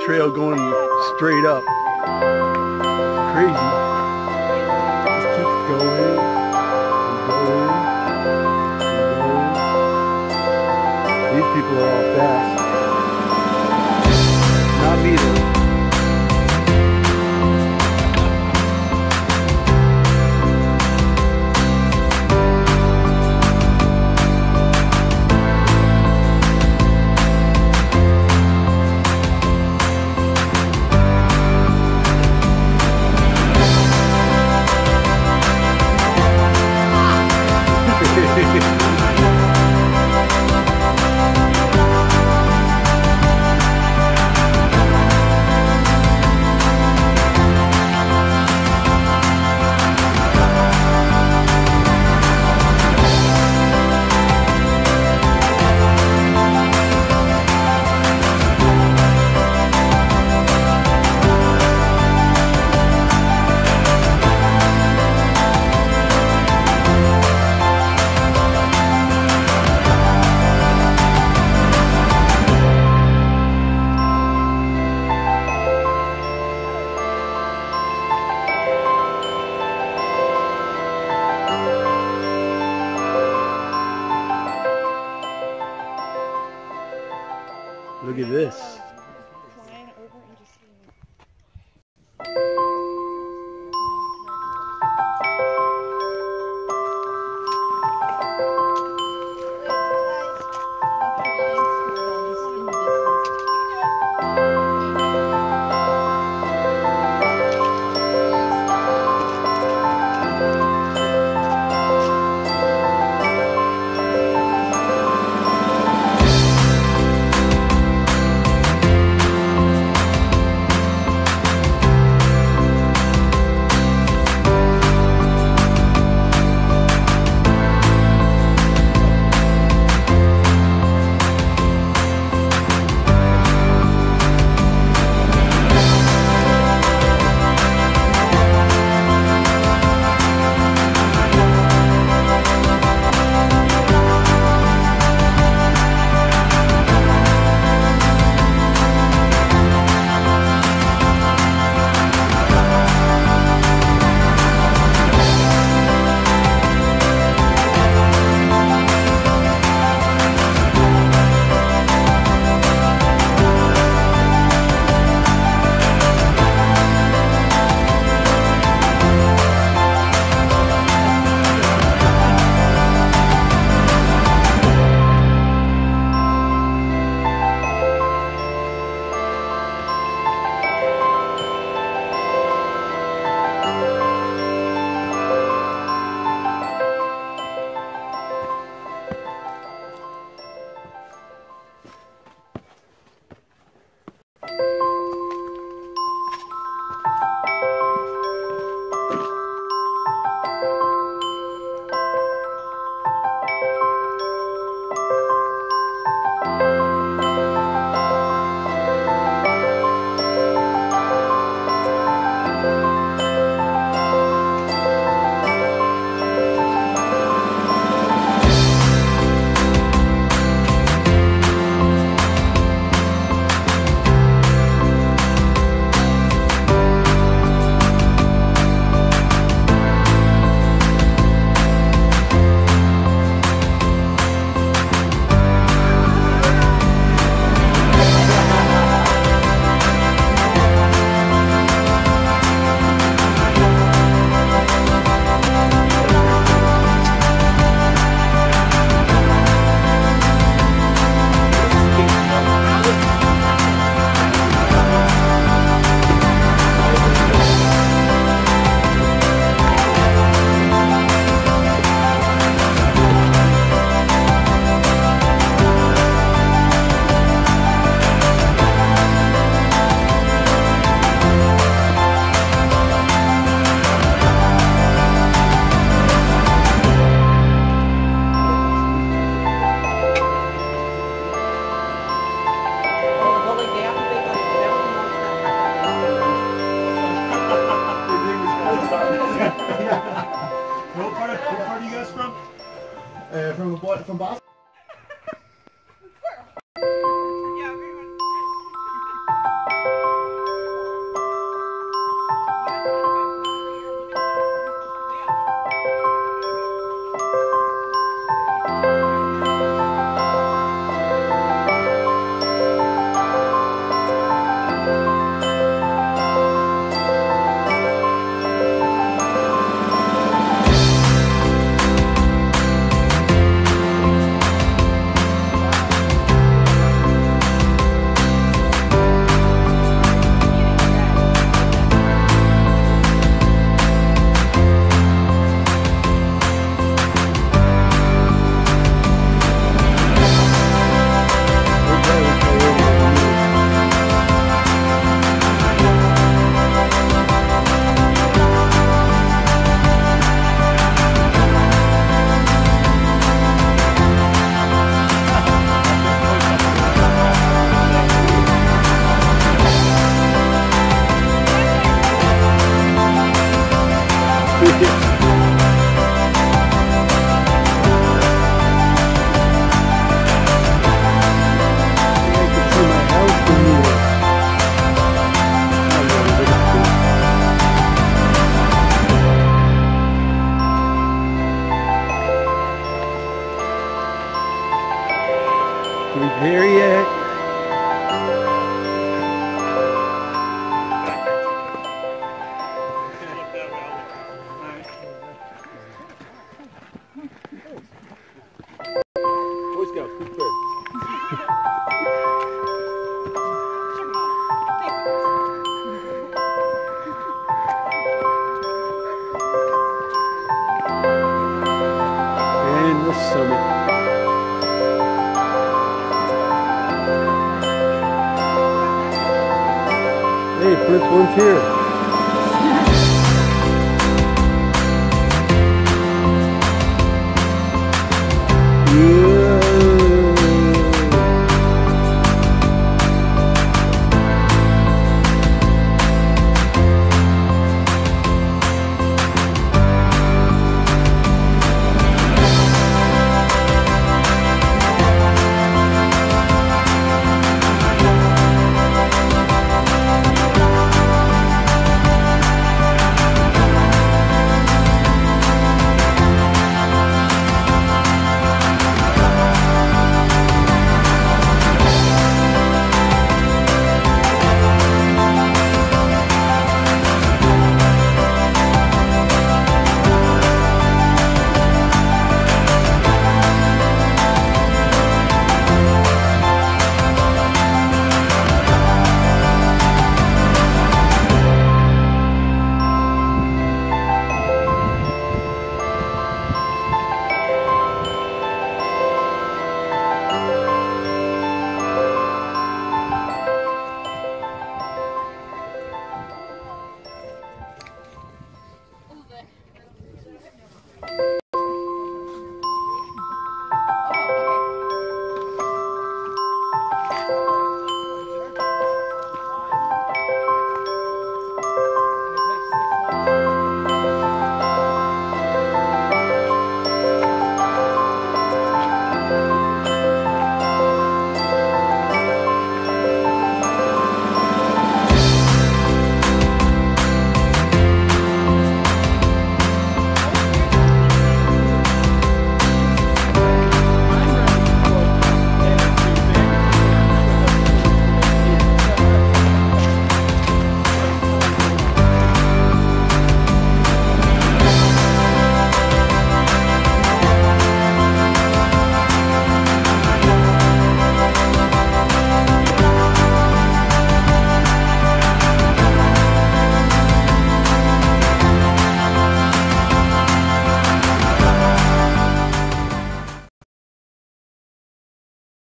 trail going straight up. Crazy. Just keeps going and going and going. These people are all fast. At this. We Who's here.